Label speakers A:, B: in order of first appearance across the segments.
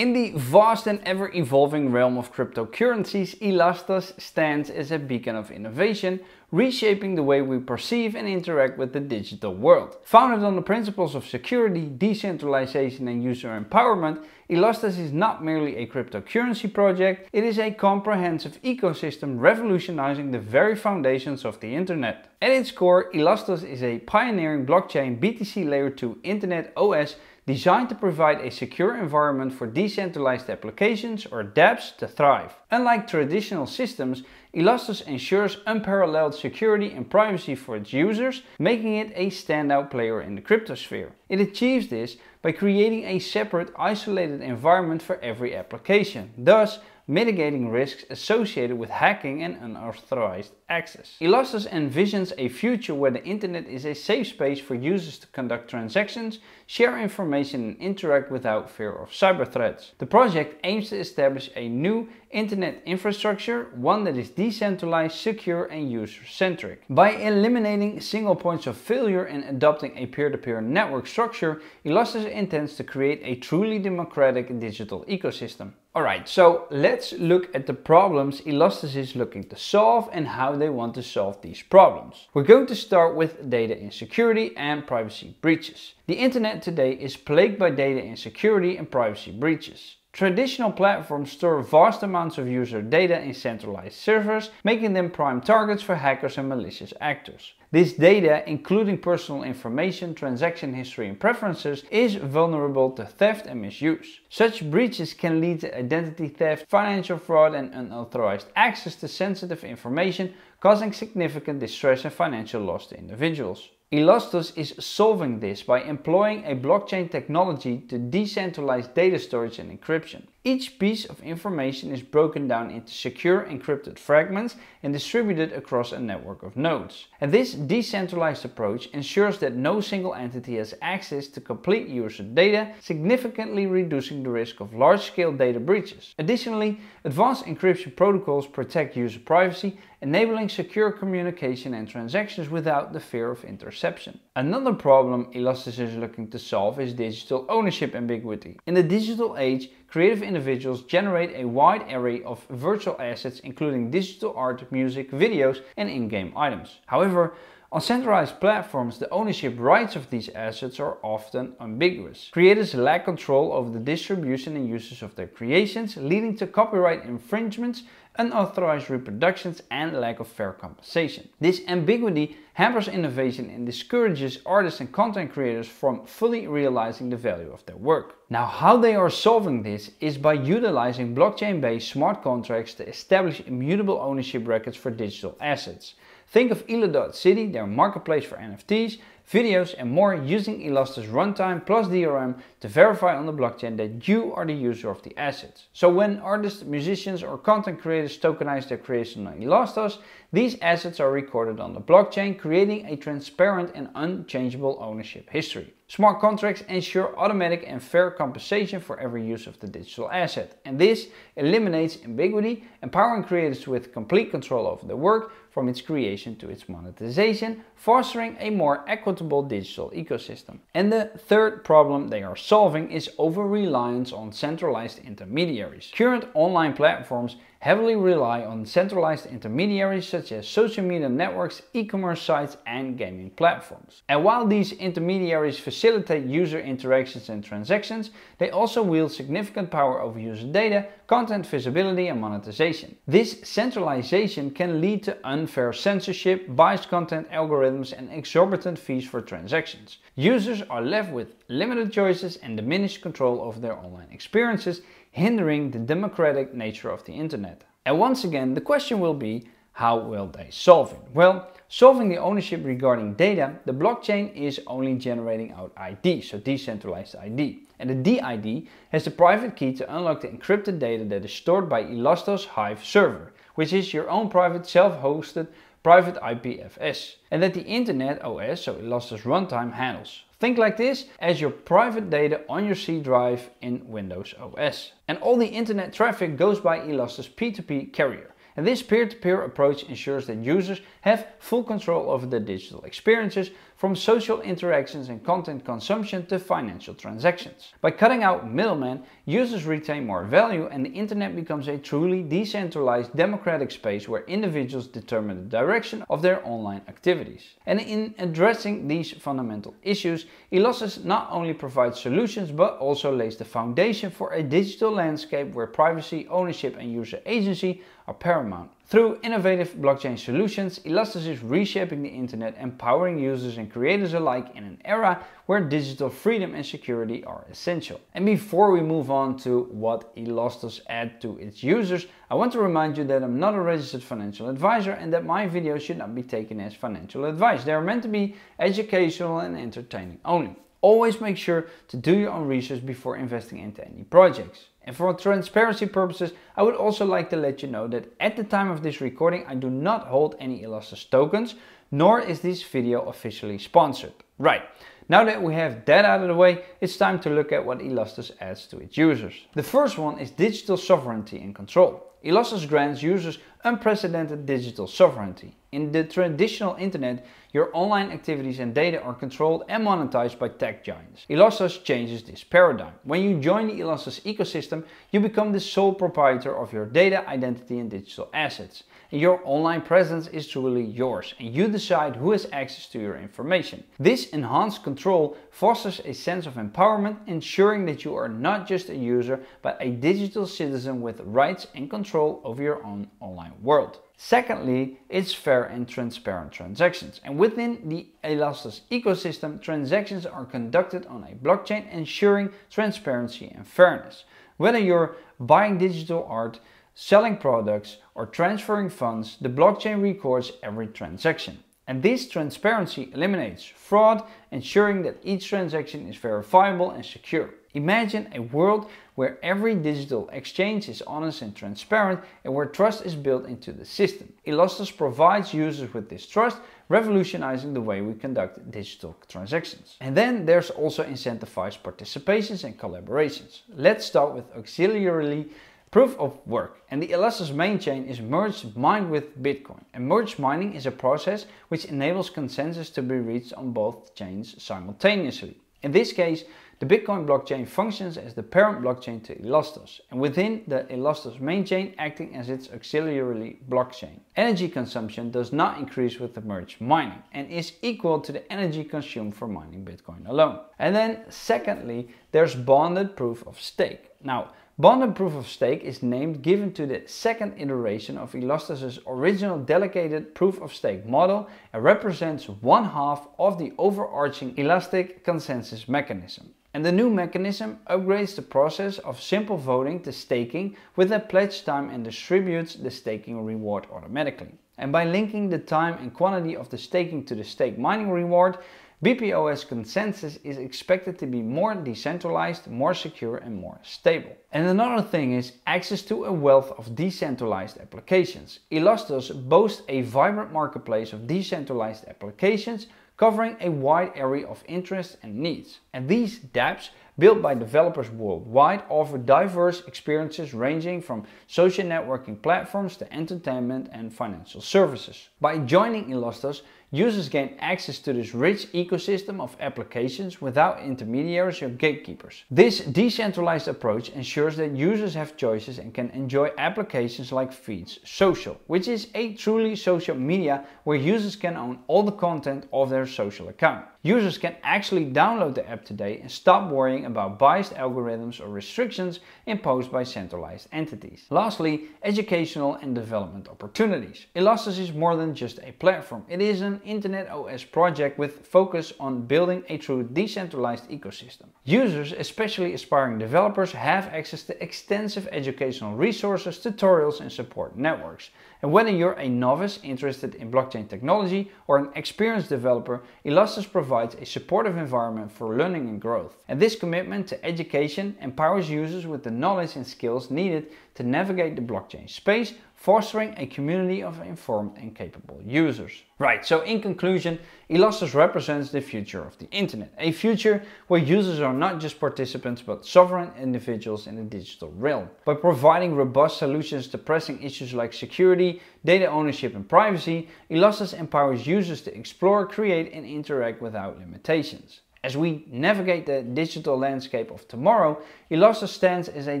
A: In the vast and ever evolving realm of cryptocurrencies, Elastos stands as a beacon of innovation, reshaping the way we perceive and interact with the digital world. Founded on the principles of security, decentralization and user empowerment, Elastos is not merely a cryptocurrency project, it is a comprehensive ecosystem revolutionizing the very foundations of the internet. At its core, Elastos is a pioneering blockchain BTC Layer 2 Internet OS designed to provide a secure environment for decentralized applications or dApps to thrive. Unlike traditional systems, Elastos ensures unparalleled security and privacy for its users, making it a standout player in the cryptosphere. It achieves this by creating a separate, isolated environment for every application, thus mitigating risks associated with hacking and unauthorized access. Elastos envisions a future where the internet is a safe space for users to conduct transactions, share information and interact without fear of cyber threats. The project aims to establish a new internet infrastructure, one that is decentralized, secure and user-centric. By eliminating single points of failure and adopting a peer-to-peer -peer network structure, Elastos intends to create a truly democratic digital ecosystem. Alright, so let's look at the problems Elastos is looking to solve and how they want to solve these problems. We're going to start with data insecurity and privacy breaches. The internet today is plagued by data insecurity and privacy breaches. Traditional platforms store vast amounts of user data in centralized servers, making them prime targets for hackers and malicious actors. This data, including personal information, transaction history and preferences, is vulnerable to theft and misuse. Such breaches can lead to identity theft, financial fraud and unauthorized access to sensitive information, causing significant distress and financial loss to individuals. Elastos is solving this by employing a blockchain technology to decentralize data storage and encryption. Each piece of information is broken down into secure encrypted fragments and distributed across a network of nodes. And this decentralized approach ensures that no single entity has access to complete user data, significantly reducing the risk of large-scale data breaches. Additionally, advanced encryption protocols protect user privacy, enabling secure communication and transactions without the fear of interception. Another problem Elastos is looking to solve is digital ownership ambiguity. In the digital age, creative individuals generate a wide array of virtual assets including digital art, music, videos and in-game items. However, on centralized platforms, the ownership rights of these assets are often ambiguous. Creators lack control over the distribution and uses of their creations, leading to copyright infringements, unauthorized reproductions and lack of fair compensation. This ambiguity hampers innovation and discourages artists and content creators from fully realizing the value of their work. Now how they are solving this is by utilizing blockchain-based smart contracts to establish immutable ownership records for digital assets. Think of Ela.city, their marketplace for NFTs, videos and more using Elastos runtime plus DRM to verify on the blockchain that you are the user of the assets. So when artists, musicians or content creators tokenize their creation on Elastos, these assets are recorded on the blockchain, creating a transparent and unchangeable ownership history. Smart contracts ensure automatic and fair compensation for every use of the digital asset. And this eliminates ambiguity, empowering creators with complete control over the work from its creation to its monetization, fostering a more equitable digital ecosystem. And the third problem they are solving is over-reliance on centralized intermediaries. Current online platforms heavily rely on centralized intermediaries such as social media networks, e-commerce sites and gaming platforms. And while these intermediaries facilitate user interactions and transactions, they also wield significant power over user data, content visibility and monetization. This centralization can lead to unfair censorship, biased content algorithms and exorbitant fees for transactions. Users are left with limited choices and diminished control over their online experiences, hindering the democratic nature of the internet. And once again, the question will be, how will they solve it? Well, solving the ownership regarding data, the blockchain is only generating out ID, so decentralized ID. And the DID has the private key to unlock the encrypted data that is stored by Elastos Hive server, which is your own private self-hosted private IPFS, and that the Internet OS, so Elastos Runtime, handles. Think like this as your private data on your C drive in Windows OS. And all the internet traffic goes by Elastos P2P carrier. And this peer-to-peer -peer approach ensures that users have full control over their digital experiences, from social interactions and content consumption to financial transactions. By cutting out middlemen, users retain more value and the internet becomes a truly decentralized democratic space where individuals determine the direction of their online activities. And in addressing these fundamental issues, Elastos not only provides solutions but also lays the foundation for a digital landscape where privacy, ownership and user agency are paramount. Through innovative blockchain solutions, Elastos is reshaping the internet, empowering users and creators alike in an era where digital freedom and security are essential. And before we move on to what Elastos add to its users, I want to remind you that I'm not a registered financial advisor and that my videos should not be taken as financial advice. They are meant to be educational and entertaining only. Always make sure to do your own research before investing into any projects. And for transparency purposes, I would also like to let you know that at the time of this recording, I do not hold any Elastos tokens, nor is this video officially sponsored. Right, now that we have that out of the way, it's time to look at what Elastos adds to its users. The first one is digital sovereignty and control. Elastos grants users unprecedented digital sovereignty. In the traditional internet, your online activities and data are controlled and monetized by tech giants. Elastos changes this paradigm. When you join the Elastos ecosystem, you become the sole proprietor of your data, identity and digital assets. And your online presence is truly yours and you decide who has access to your information. This enhanced control fosters a sense of empowerment, ensuring that you are not just a user, but a digital citizen with rights and control over your own online world. Secondly, it's fair and transparent transactions. And within the Elastos ecosystem, transactions are conducted on a blockchain ensuring transparency and fairness. Whether you're buying digital art, selling products or transferring funds, the blockchain records every transaction. And this transparency eliminates fraud, ensuring that each transaction is verifiable and secure. Imagine a world where every digital exchange is honest and transparent and where trust is built into the system. Elastos provides users with this trust, revolutionizing the way we conduct digital transactions. And then there's also incentivized participations and collaborations. Let's start with auxiliarily Proof of work. And the Elastos main chain is merged mined with Bitcoin. And merged mining is a process which enables consensus to be reached on both chains simultaneously. In this case, the Bitcoin blockchain functions as the parent blockchain to Elastos, and within the Elastos main chain acting as its auxiliary blockchain. Energy consumption does not increase with the merged mining and is equal to the energy consumed for mining Bitcoin alone. And then secondly, there's bonded proof of stake. Now, Bonded proof of stake is named given to the second iteration of Elastos' original delegated proof of stake model and represents one half of the overarching elastic consensus mechanism. And the new mechanism upgrades the process of simple voting to staking with a pledge time and distributes the staking reward automatically. And by linking the time and quantity of the staking to the stake mining reward, BPOS consensus is expected to be more decentralized, more secure and more stable. And another thing is access to a wealth of decentralized applications. Elastos boasts a vibrant marketplace of decentralized applications covering a wide area of interests and needs. And these dApps built by developers worldwide offer diverse experiences ranging from social networking platforms to entertainment and financial services. By joining Elastos, Users gain access to this rich ecosystem of applications without intermediaries or gatekeepers. This decentralized approach ensures that users have choices and can enjoy applications like Feeds Social, which is a truly social media where users can own all the content of their social account. Users can actually download the app today and stop worrying about biased algorithms or restrictions imposed by centralized entities. Lastly, educational and development opportunities. Elastos is more than just a platform. It is an Internet OS project with focus on building a true decentralized ecosystem. Users, especially aspiring developers, have access to extensive educational resources, tutorials and support networks. And whether you're a novice interested in blockchain technology or an experienced developer, Elastos provides a supportive environment for learning and growth. And this commitment to education empowers users with the knowledge and skills needed to navigate the blockchain space fostering a community of informed and capable users. Right, so in conclusion, Elastos represents the future of the internet. A future where users are not just participants but sovereign individuals in the digital realm. By providing robust solutions to pressing issues like security, data ownership and privacy, Elastos empowers users to explore, create and interact without limitations. As we navigate the digital landscape of tomorrow, Elastos stands as a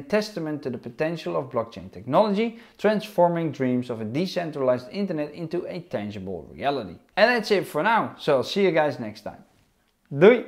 A: testament to the potential of blockchain technology, transforming dreams of a decentralized internet into a tangible reality. And that's it for now, so I'll see you guys next time. Doei!